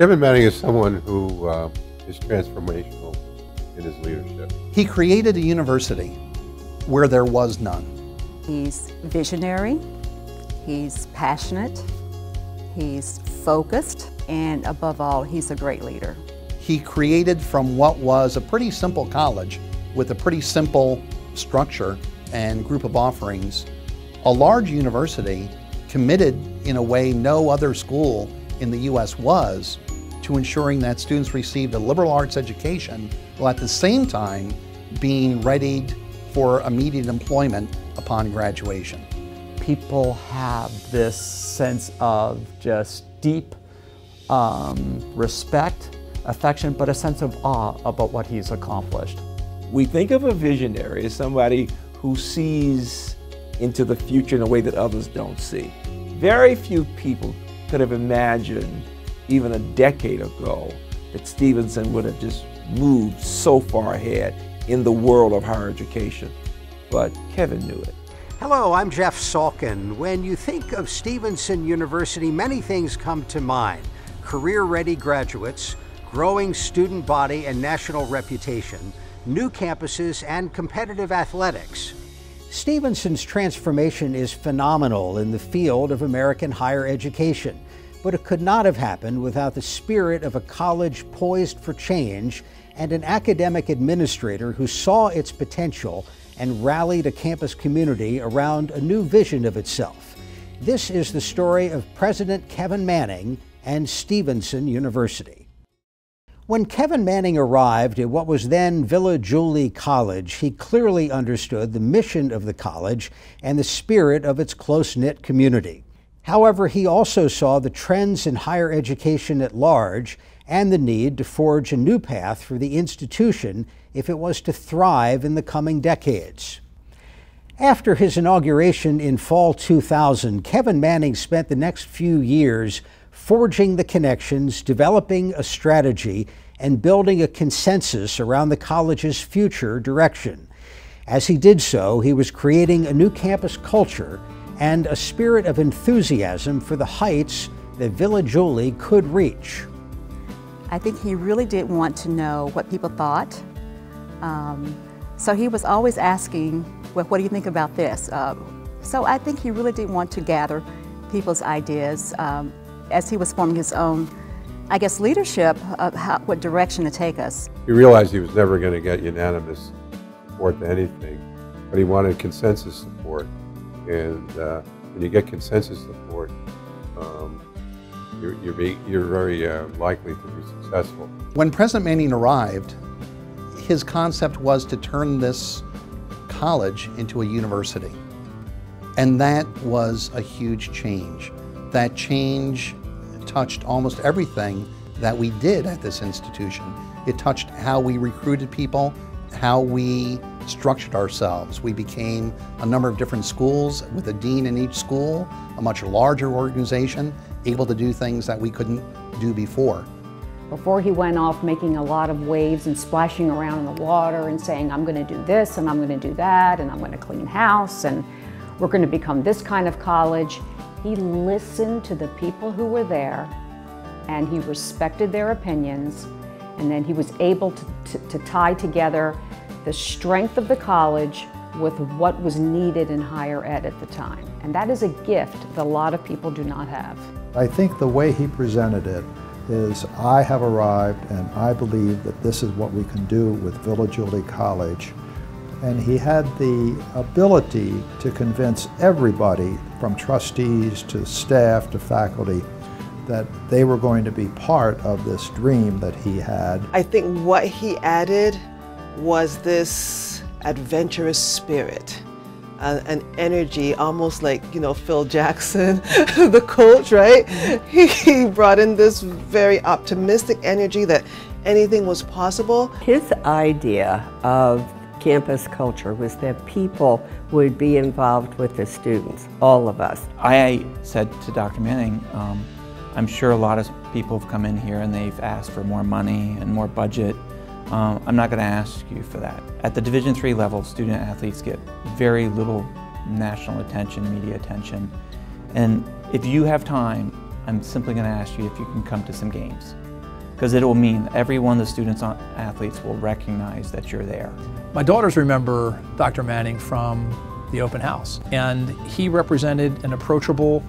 Kevin Manning is someone who uh, is transformational in his leadership. He created a university where there was none. He's visionary, he's passionate, he's focused, and above all, he's a great leader. He created from what was a pretty simple college with a pretty simple structure and group of offerings, a large university committed in a way no other school in the U.S. was to ensuring that students received a liberal arts education while at the same time being readied for immediate employment upon graduation. People have this sense of just deep um, respect, affection, but a sense of awe about what he's accomplished. We think of a visionary as somebody who sees into the future in a way that others don't see. Very few people could have imagined even a decade ago that Stevenson would have just moved so far ahead in the world of higher education. But Kevin knew it. Hello, I'm Jeff Salkin. When you think of Stevenson University, many things come to mind career ready graduates, growing student body and national reputation, new campuses, and competitive athletics. Stevenson's transformation is phenomenal in the field of American higher education, but it could not have happened without the spirit of a college poised for change and an academic administrator who saw its potential and rallied a campus community around a new vision of itself. This is the story of President Kevin Manning and Stevenson University. When Kevin Manning arrived at what was then Villa Julie College, he clearly understood the mission of the college and the spirit of its close knit community. However, he also saw the trends in higher education at large and the need to forge a new path for the institution if it was to thrive in the coming decades. After his inauguration in fall 2000, Kevin Manning spent the next few years forging the connections, developing a strategy, and building a consensus around the college's future direction. As he did so, he was creating a new campus culture and a spirit of enthusiasm for the heights that Villa Julie could reach. I think he really did want to know what people thought. Um, so he was always asking, well, what do you think about this? Uh, so I think he really did want to gather people's ideas um, as he was forming his own, I guess, leadership of how, what direction to take us. He realized he was never going to get unanimous support to anything, but he wanted consensus support. And uh, when you get consensus support, um, you're, you're, you're very uh, likely to be successful. When President Manning arrived, his concept was to turn this college into a university. And that was a huge change. That change touched almost everything that we did at this institution. It touched how we recruited people, how we structured ourselves. We became a number of different schools with a dean in each school, a much larger organization, able to do things that we couldn't do before. Before he went off making a lot of waves and splashing around in the water and saying, I'm going to do this and I'm going to do that and I'm going to clean house and we're going to become this kind of college, he listened to the people who were there and he respected their opinions and then he was able to, to, to tie together the strength of the college with what was needed in higher ed at the time. And that is a gift that a lot of people do not have. I think the way he presented it is I have arrived and I believe that this is what we can do with Villa Julie College. And he had the ability to convince everybody from trustees to staff to faculty that they were going to be part of this dream that he had. I think what he added was this adventurous spirit. Uh, an energy almost like you know Phil Jackson the coach right he, he brought in this very optimistic energy that anything was possible his idea of campus culture was that people would be involved with the students all of us i said to dr manning um, i'm sure a lot of people have come in here and they've asked for more money and more budget um, I'm not going to ask you for that. At the Division III level, student athletes get very little national attention, media attention. And if you have time, I'm simply going to ask you if you can come to some games. because it will mean every one of the students athletes will recognize that you're there. My daughters remember Dr. Manning from the open house, and he represented an approachable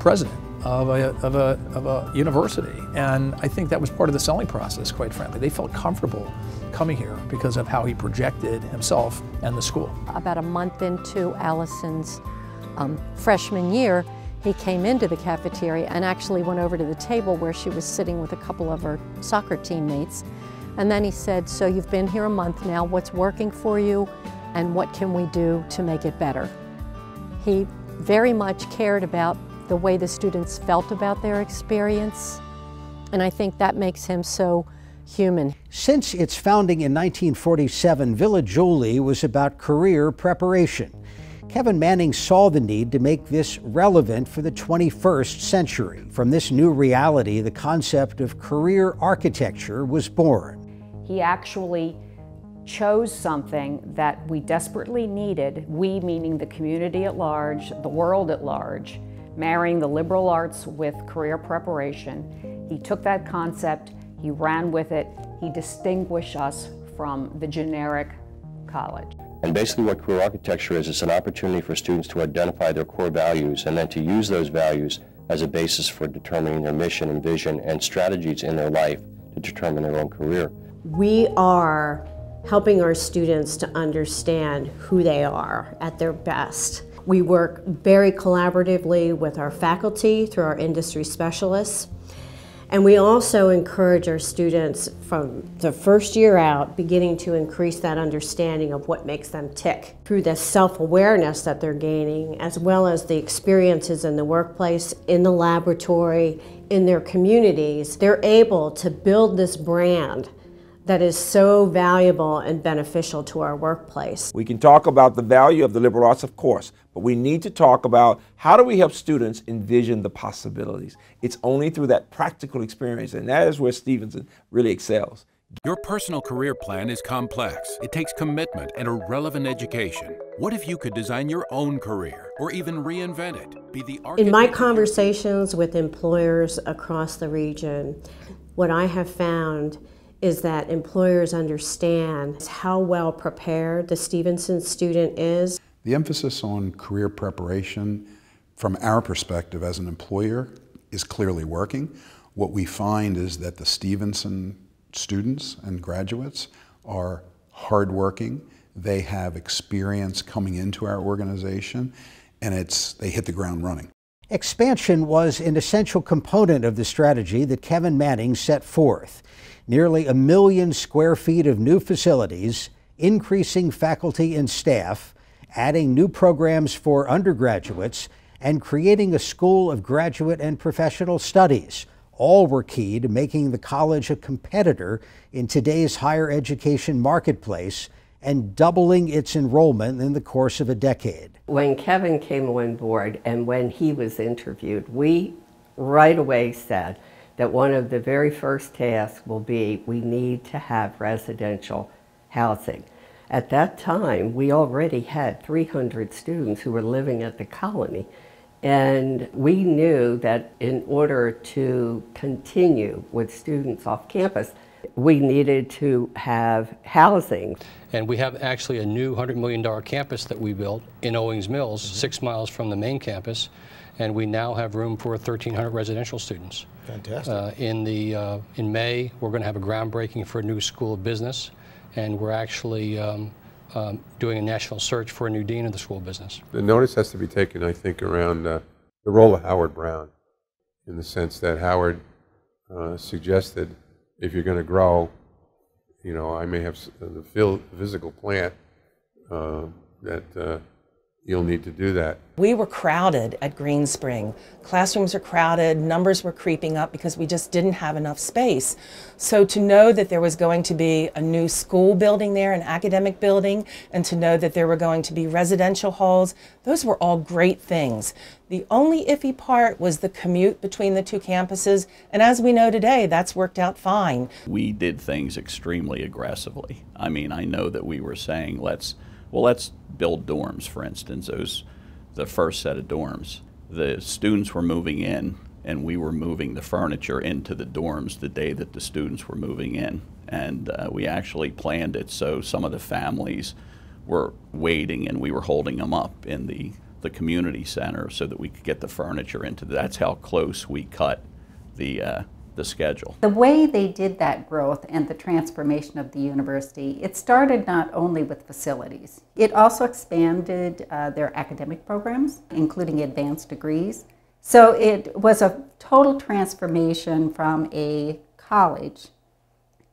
president of a, of, a, of a university. And I think that was part of the selling process, quite frankly. They felt comfortable coming here because of how he projected himself and the school. About a month into Allison's um, freshman year, he came into the cafeteria and actually went over to the table where she was sitting with a couple of her soccer teammates. And then he said, so you've been here a month now, what's working for you and what can we do to make it better? He very much cared about the way the students felt about their experience. And I think that makes him so human. Since its founding in 1947, Villa Julie was about career preparation. Kevin Manning saw the need to make this relevant for the 21st century. From this new reality, the concept of career architecture was born. He actually chose something that we desperately needed, we meaning the community at large, the world at large, marrying the liberal arts with career preparation. He took that concept, he ran with it, he distinguished us from the generic college. And basically what career architecture is, it's an opportunity for students to identify their core values and then to use those values as a basis for determining their mission and vision and strategies in their life to determine their own career. We are helping our students to understand who they are at their best. We work very collaboratively with our faculty through our industry specialists. And we also encourage our students from the first year out beginning to increase that understanding of what makes them tick through the self-awareness that they're gaining as well as the experiences in the workplace, in the laboratory, in their communities. They're able to build this brand that is so valuable and beneficial to our workplace. We can talk about the value of the liberal arts, of course, but we need to talk about how do we help students envision the possibilities. It's only through that practical experience, and that is where Stevenson really excels. Your personal career plan is complex. It takes commitment and a relevant education. What if you could design your own career or even reinvent it? Be the In my conversations with employers across the region, what I have found is that employers understand how well prepared the Stevenson student is. The emphasis on career preparation from our perspective as an employer is clearly working. What we find is that the Stevenson students and graduates are hardworking. They have experience coming into our organization and it's, they hit the ground running. Expansion was an essential component of the strategy that Kevin Manning set forth nearly a million square feet of new facilities, increasing faculty and staff, adding new programs for undergraduates, and creating a school of graduate and professional studies. All were key to making the college a competitor in today's higher education marketplace and doubling its enrollment in the course of a decade. When Kevin came on board and when he was interviewed, we right away said, that one of the very first tasks will be we need to have residential housing. At that time, we already had 300 students who were living at the colony. And we knew that in order to continue with students off campus, we needed to have housing. And we have actually a new $100 million campus that we built in Owings Mills, mm -hmm. six miles from the main campus and we now have room for 1,300 residential students. Fantastic. Uh, in, the, uh, in May, we're going to have a groundbreaking for a new school of business, and we're actually um, um, doing a national search for a new dean of the school of business. The notice has to be taken, I think, around uh, the role of Howard Brown, in the sense that Howard uh, suggested if you're going to grow, you know, I may have the physical plant uh, that uh, you'll need to do that. We were crowded at Green Spring. Classrooms were crowded, numbers were creeping up because we just didn't have enough space. So to know that there was going to be a new school building there, an academic building, and to know that there were going to be residential halls, those were all great things. The only iffy part was the commute between the two campuses, and as we know today, that's worked out fine. We did things extremely aggressively. I mean, I know that we were saying, let's well, let's build dorms, for instance, those the first set of dorms. The students were moving in and we were moving the furniture into the dorms the day that the students were moving in. And uh, we actually planned it so some of the families were waiting and we were holding them up in the, the community center so that we could get the furniture into the, that's how close we cut the, uh, the schedule. The way they did that growth and the transformation of the university, it started not only with facilities, it also expanded uh, their academic programs, including advanced degrees. So it was a total transformation from a college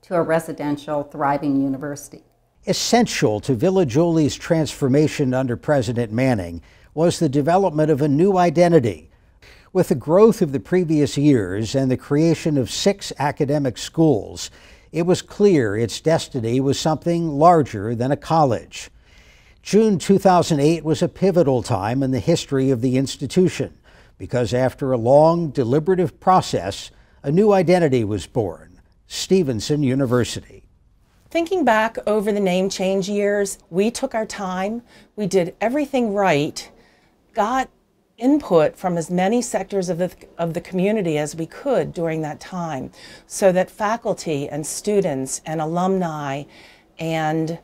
to a residential, thriving university. Essential to Villa Julie's transformation under President Manning was the development of a new identity. With the growth of the previous years and the creation of six academic schools, it was clear its destiny was something larger than a college. June 2008 was a pivotal time in the history of the institution because after a long, deliberative process, a new identity was born Stevenson University. Thinking back over the name change years, we took our time, we did everything right, got input from as many sectors of the, of the community as we could during that time so that faculty and students and alumni and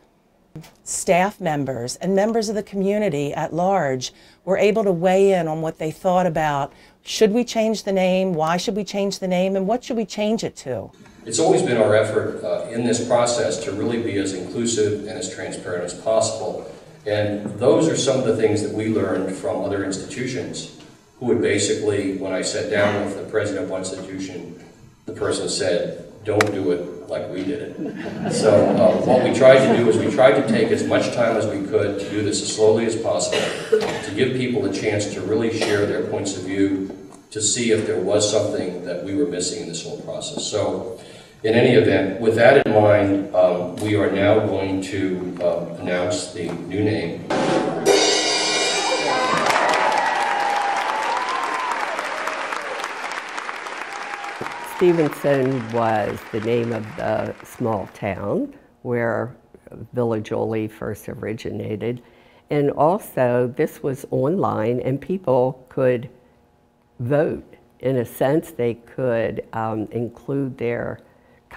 staff members and members of the community at large were able to weigh in on what they thought about should we change the name, why should we change the name, and what should we change it to? It's always been our effort uh, in this process to really be as inclusive and as transparent as possible. And those are some of the things that we learned from other institutions who would basically, when I sat down with the president of one institution, the person said, don't do it like we did it. So uh, what we tried to do is we tried to take as much time as we could to do this as slowly as possible, to give people a chance to really share their points of view, to see if there was something that we were missing in this whole process. So in any event, with that in mind, um, we are now going to uh, announce the new name. Stevenson was the name of the small town where Villa Julie first originated. And also, this was online, and people could vote. In a sense, they could um, include their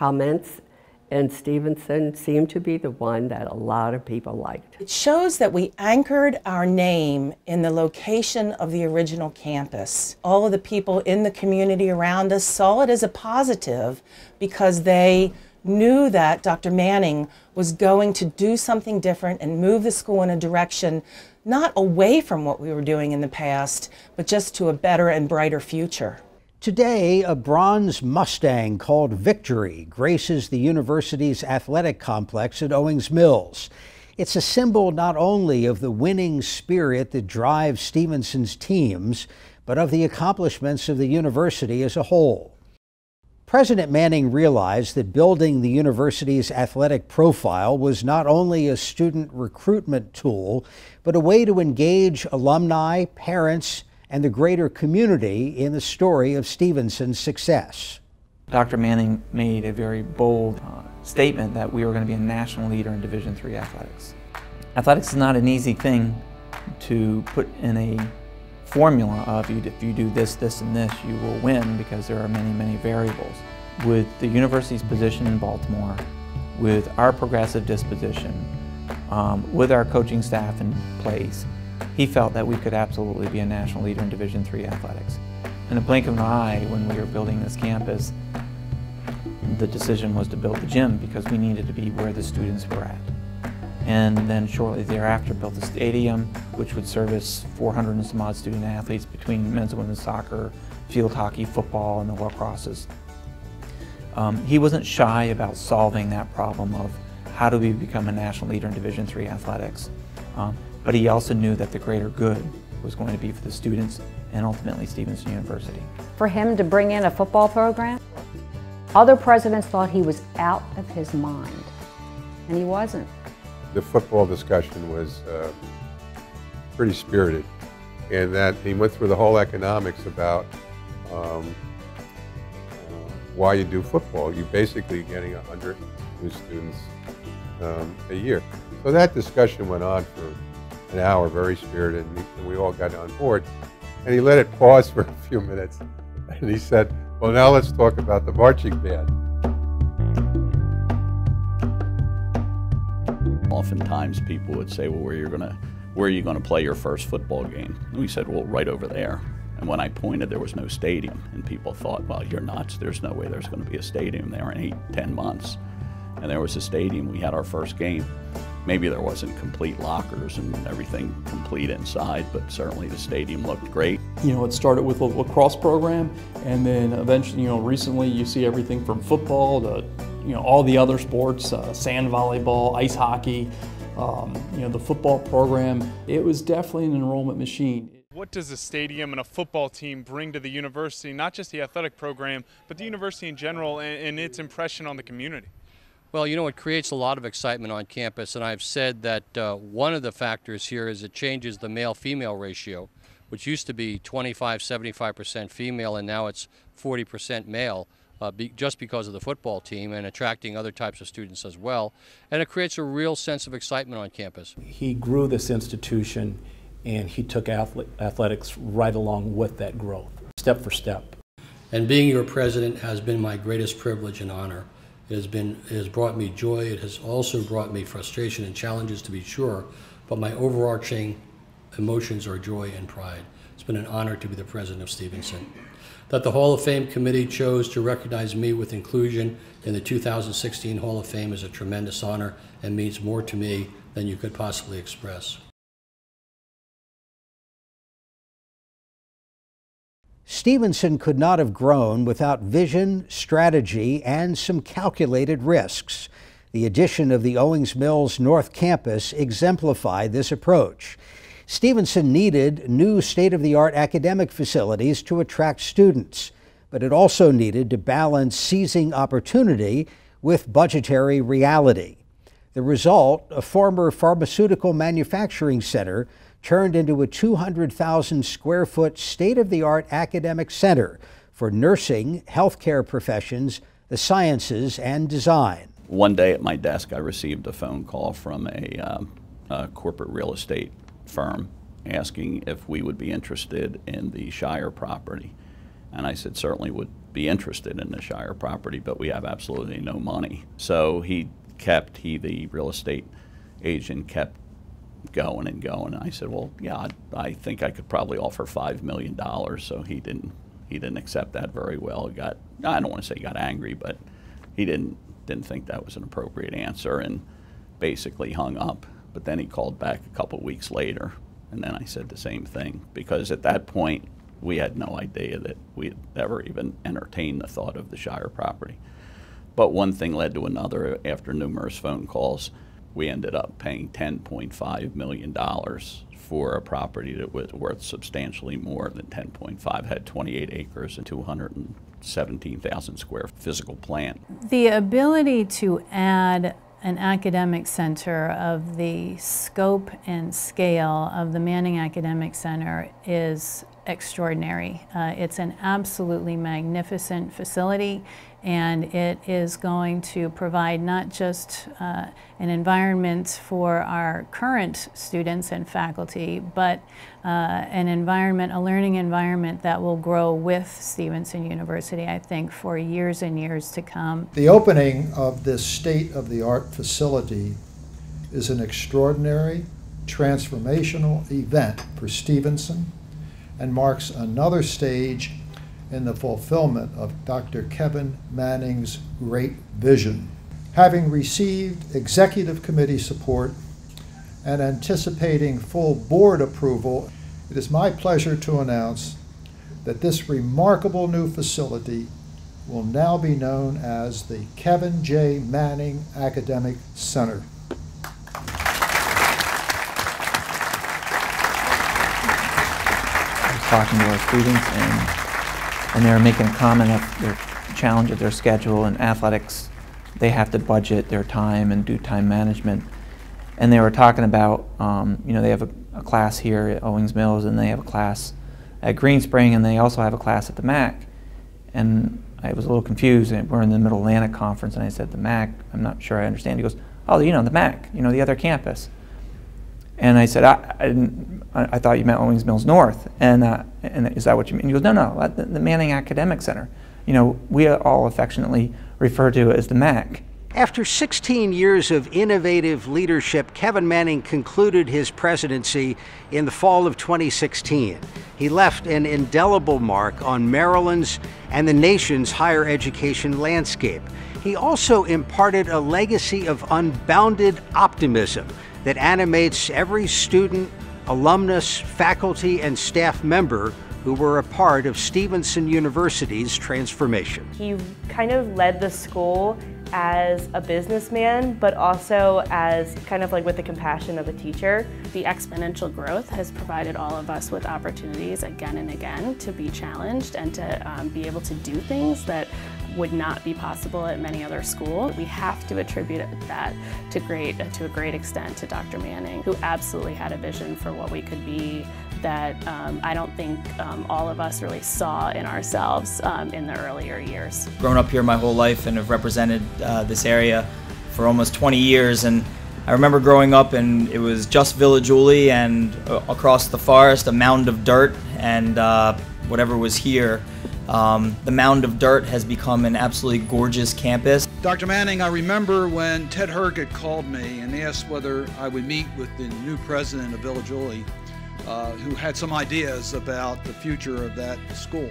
comments and Stevenson seemed to be the one that a lot of people liked. It shows that we anchored our name in the location of the original campus. All of the people in the community around us saw it as a positive because they knew that Dr. Manning was going to do something different and move the school in a direction not away from what we were doing in the past, but just to a better and brighter future. Today, a bronze Mustang called Victory graces the university's athletic complex at Owings Mills. It's a symbol not only of the winning spirit that drives Stevenson's teams, but of the accomplishments of the university as a whole. President Manning realized that building the university's athletic profile was not only a student recruitment tool, but a way to engage alumni, parents, and the greater community in the story of Stevenson's success. Dr. Manning made a very bold uh, statement that we were going to be a national leader in Division III athletics. Athletics is not an easy thing to put in a formula of if you do this, this, and this, you will win because there are many, many variables. With the university's position in Baltimore, with our progressive disposition, um, with our coaching staff in place, he felt that we could absolutely be a national leader in Division III athletics. In a blink of an eye, when we were building this campus, the decision was to build the gym because we needed to be where the students were at. And then shortly thereafter built a stadium which would service 400 and some odd student athletes between men's and women's soccer, field hockey, football, and the lacrosses. Um, he wasn't shy about solving that problem of how do we become a national leader in Division III athletics. Um, but he also knew that the greater good was going to be for the students and ultimately Stevenson University. For him to bring in a football program, other presidents thought he was out of his mind, and he wasn't. The football discussion was uh, pretty spirited, and that he went through the whole economics about um, why you do football. You're basically getting 100 new students um, a year. So that discussion went on for an hour, very spirited, and we all got on board. And he let it pause for a few minutes, And he said, well, now let's talk about the marching band. Oftentimes people would say, well, where you're gonna, where are you gonna play your first football game? And we said, well, right over there. And when I pointed, there was no stadium. And people thought, well, you're nuts. There's no way there's going to be a stadium there in eight, ten months. And there was a stadium. We had our first game. Maybe there wasn't complete lockers and everything complete inside, but certainly the stadium looked great. You know, it started with a lacrosse program, and then eventually, you know, recently you see everything from football to, you know, all the other sports, uh, sand volleyball, ice hockey, um, you know, the football program. It was definitely an enrollment machine. What does a stadium and a football team bring to the university, not just the athletic program, but the university in general and, and, its impression on the community? Well, you know, it creates a lot of excitement on campus, and I've said that uh, one of the factors here is it changes the male female ratio, which used to be 25 75% female, and now it's 40% male. Uh, be, just because of the football team and attracting other types of students as well. And it creates a real sense of excitement on campus. He grew this institution and he took athletics right along with that growth, step for step. And being your president has been my greatest privilege and honor. It has been it has brought me joy. It has also brought me frustration and challenges to be sure, but my overarching emotions are joy and pride. It's been an honor to be the president of Stevenson. That the Hall of Fame committee chose to recognize me with inclusion in the 2016 Hall of Fame is a tremendous honor and means more to me than you could possibly express. Stevenson could not have grown without vision, strategy, and some calculated risks. The addition of the Owings Mills North Campus exemplified this approach. Stevenson needed new state of the art academic facilities to attract students, but it also needed to balance seizing opportunity with budgetary reality. The result, a former pharmaceutical manufacturing center turned into a 200,000 square foot state of the art academic center for nursing, healthcare professions, the sciences, and design. One day at my desk, I received a phone call from a, uh, a corporate real estate firm asking if we would be interested in the Shire property. And I said, certainly would be interested in the Shire property, but we have absolutely no money. So he kept, he, the real estate agent, kept going and going. And I said, well, yeah, I, I think I could probably offer five million dollars. So he didn't he didn't accept that very well. He got I don't want to say he got angry, but he didn't didn't think that was an appropriate answer and basically hung up. But then he called back a couple weeks later, and then I said the same thing because at that point we had no idea that we had ever even entertained the thought of the Shire property. But one thing led to another after numerous phone calls we ended up paying $10.5 million for a property that was worth substantially more than 10.5, had 28 acres and 217,000 square physical plant. The ability to add an academic center of the scope and scale of the Manning Academic Center is extraordinary. Uh, it's an absolutely magnificent facility and it is going to provide not just uh, an environment for our current students and faculty, but uh, an environment, a learning environment that will grow with Stevenson University, I think, for years and years to come. The opening of this state-of-the-art facility is an extraordinary, transformational event for Stevenson and marks another stage in the fulfillment of Dr. Kevin Manning's great vision. Having received executive committee support and anticipating full board approval, it is my pleasure to announce that this remarkable new facility will now be known as the Kevin J. Manning Academic Center. Talking to our students and and they were making a comment of their challenge of their schedule and athletics. They have to budget their time and do time management. And they were talking about, um, you know, they have a, a, class here at Owings Mills and they have a class at Greenspring and they also have a class at the MAC. And I was a little confused. We're in the Middle Atlantic Conference and I said, the MAC, I'm not sure I understand. He goes, oh, you know, the MAC, you know, the other campus. And I said, I, I, I thought you meant Owings Mills North. And, uh, and is that what you mean? He goes, no, no, the, the Manning Academic Center. You know, we all affectionately refer to it as the MAC. After 16 years of innovative leadership, Kevin Manning concluded his presidency in the fall of 2016. He left an indelible mark on Maryland's and the nation's higher education landscape. He also imparted a legacy of unbounded optimism that animates every student, alumnus, faculty, and staff member who were a part of Stevenson University's transformation. He kind of led the school as a businessman, but also as kind of like with the compassion of a teacher. The exponential growth has provided all of us with opportunities again and again to be challenged and to um, be able to do things that would not be possible at many other schools. We have to attribute that to great to a great extent to Dr. Manning, who absolutely had a vision for what we could be that um, I don't think um, all of us really saw in ourselves um, in the earlier years. Grown up here my whole life and have represented uh, this area for almost 20 years and I remember growing up and it was just Villa Julie and uh, across the forest a mound of dirt and uh, whatever was here. Um, the mound of dirt has become an absolutely gorgeous campus. Dr. Manning, I remember when Ted Herget called me and asked whether I would meet with the new president of Villa Julie uh, who had some ideas about the future of that school.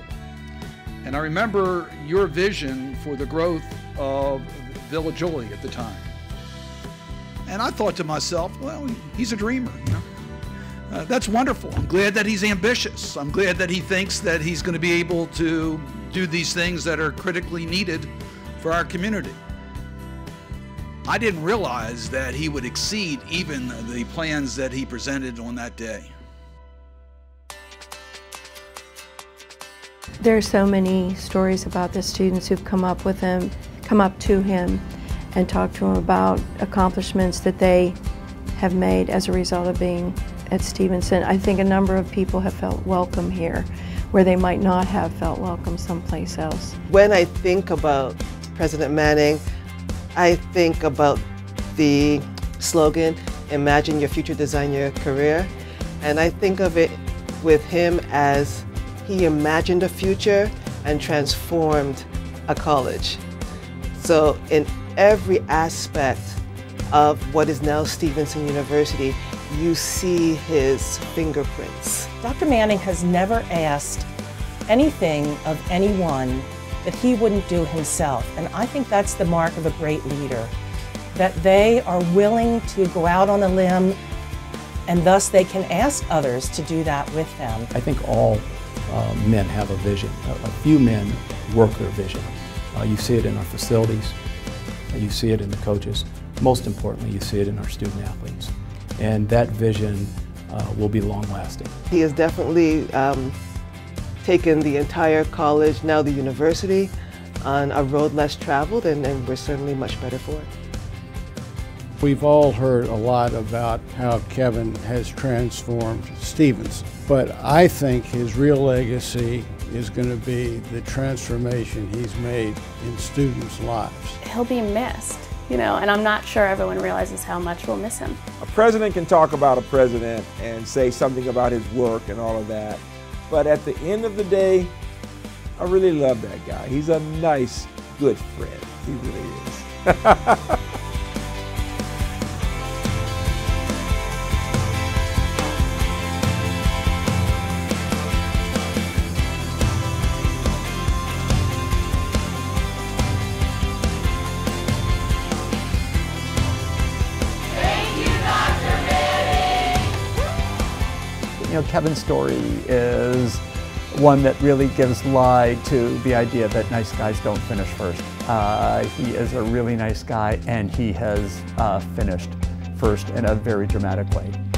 And I remember your vision for the growth of Villa Julie at the time. And I thought to myself, well, he's a dreamer, you know. Uh, that's wonderful. I'm glad that he's ambitious. I'm glad that he thinks that he's going to be able to do these things that are critically needed for our community. I didn't realize that he would exceed even the plans that he presented on that day. There are so many stories about the students who've come up with him, come up to him and talked to him about accomplishments that they have made as a result of being at Stevenson. I think a number of people have felt welcome here where they might not have felt welcome someplace else. When I think about President Manning, I think about the slogan, imagine your future, design your career. And I think of it with him as he imagined a future and transformed a college. So in every aspect of what is now Stevenson University, you see his fingerprints. Dr. Manning has never asked anything of anyone that he wouldn't do himself. And I think that's the mark of a great leader, that they are willing to go out on a limb and thus they can ask others to do that with them. I think all uh, men have a vision. A, a, few men work their vision. Uh, you see it in our facilities, you see it in the coaches. Most importantly, you see it in our student athletes. And that vision uh, will be long lasting. He has definitely um, taken the entire college, now the university, on a road less traveled, and, and we're certainly much better for it. We've all heard a lot about how Kevin has transformed Stevens, but I think his real legacy is going to be the transformation he's made in students' lives. He'll be missed, you know, and I'm not sure everyone realizes how much we'll miss him. A president can talk about a president and say something about his work and all of that, but at the end of the day, I really love that guy. He's a nice, good friend. He really is. Kevin's story is one that really gives lie to the idea that nice guys don't finish first. Uh, he is a really nice guy and he has uh, finished first in a very dramatic way.